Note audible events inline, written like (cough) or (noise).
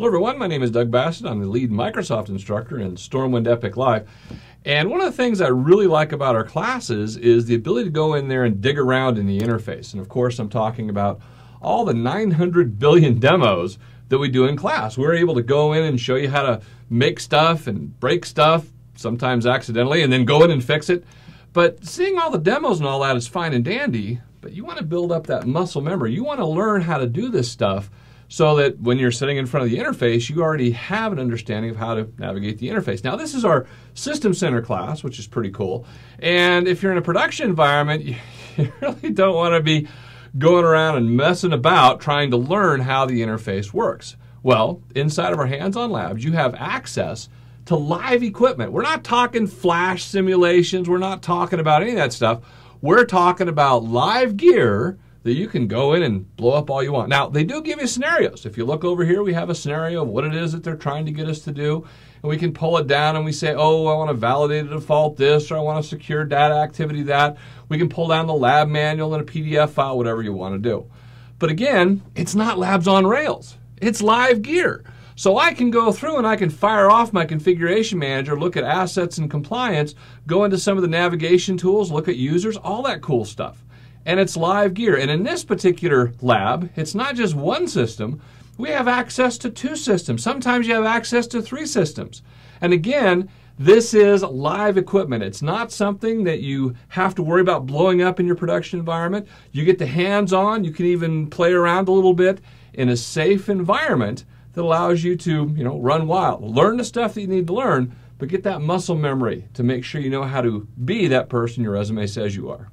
Hello, everyone. My name is Doug Bassett. I'm the lead Microsoft instructor in Stormwind Epic Live. And one of the things I really like about our classes is the ability to go in there and dig around in the interface. And of course, I'm talking about all the 900 billion demos that we do in class. We're able to go in and show you how to make stuff and break stuff, sometimes accidentally, and then go in and fix it. But seeing all the demos and all that is fine and dandy, but you want to build up that muscle memory. You want to learn how to do this stuff so that when you're sitting in front of the interface, you already have an understanding of how to navigate the interface. Now, this is our System Center class, which is pretty cool. And if you're in a production environment, (laughs) you really don't want to be going around and messing about trying to learn how the interface works. Well, inside of our hands-on labs, you have access to live equipment. We're not talking flash simulations. We're not talking about any of that stuff. We're talking about live gear that you can go in and blow up all you want. Now, they do give you scenarios. If you look over here, we have a scenario of what it is that they're trying to get us to do. And we can pull it down and we say, oh, I want to validate a default this, or I want to secure data activity that. We can pull down the lab manual in a PDF file, whatever you want to do. But again, it's not labs on rails. It's live gear. So I can go through and I can fire off my configuration manager, look at assets and compliance, go into some of the navigation tools, look at users, all that cool stuff and it's live gear. And in this particular lab, it's not just one system. We have access to two systems. Sometimes you have access to three systems. And again, this is live equipment. It's not something that you have to worry about blowing up in your production environment. You get the hands on. You can even play around a little bit in a safe environment that allows you to, you know, run wild. Learn the stuff that you need to learn, but get that muscle memory to make sure you know how to be that person your resume says you are.